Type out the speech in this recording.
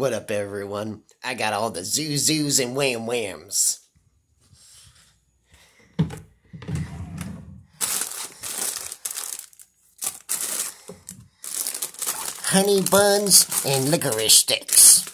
What up, everyone? I got all the zoo zoos and wham whams. Honey buns and licorice sticks.